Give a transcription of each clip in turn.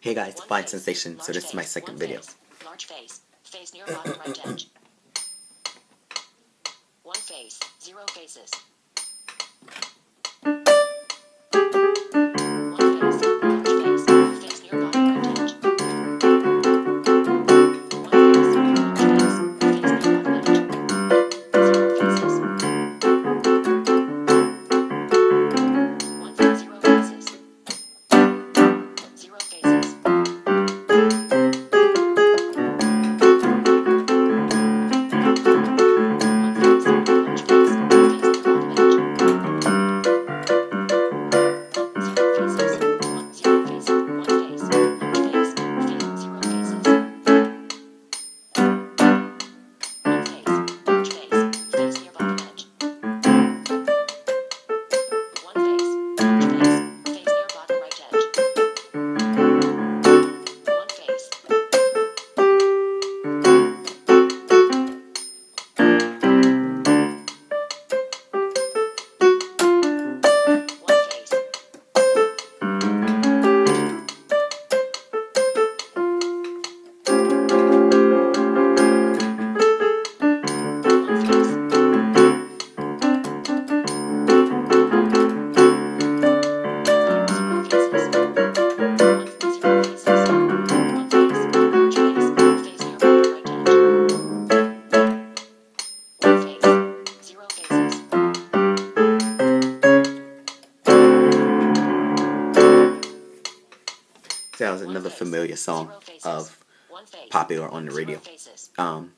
Hey guys, fine Sensation, so this is my second video. Large face, face near bottom right edge. One face, zero faces. that was another familiar song of popular on the radio. Um,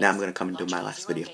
now I'm going to come and do my last video.